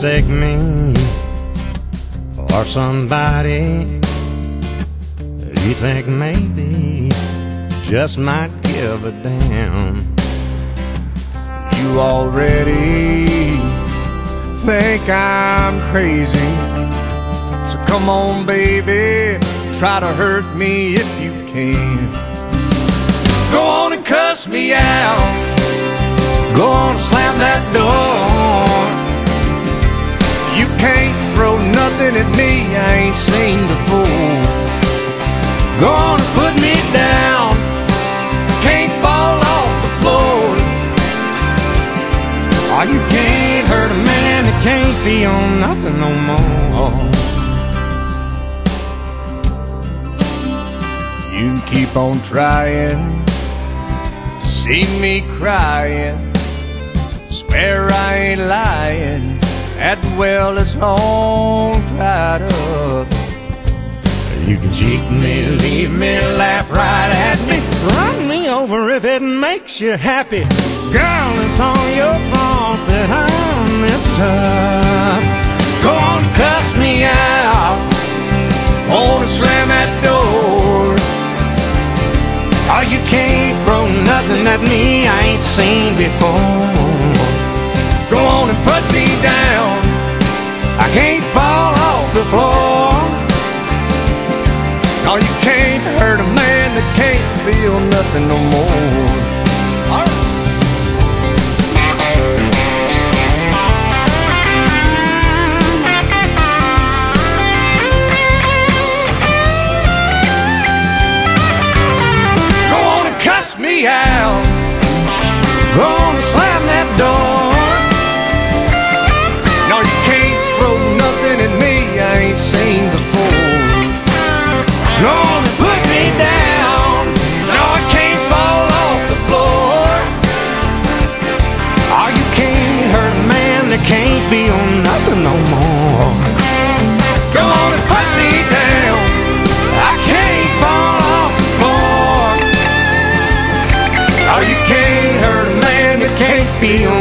mistake me for somebody you think maybe just might give a damn. You already think I'm crazy. So come on, baby, try to hurt me if you can. Go on and cuss me out. Go on and slam that door. You can't throw nothing at me I ain't seen before. Go on and put me down. Can't fall off the floor. Or you can't hurt a man that can't feel nothing no more. You can keep on trying to see me crying. Swear I ain't lying. That well is long dried up. You can cheat me, leave me, laugh right at me, run me over if it makes you happy. Girl, it's all your fault that I'm this tough. Go on, cuss me out. Wanna slam that door. Or you can't throw nothing at me I ain't seen before. Go on and me down. I can't fall off the floor. No, you can't hurt a man that can't feel nothing no more. Go on and cuss me out. Go can't feel nothing no more. Go on and put me down. I can't fall off the floor. Or you can't hurt a man that can't Feel.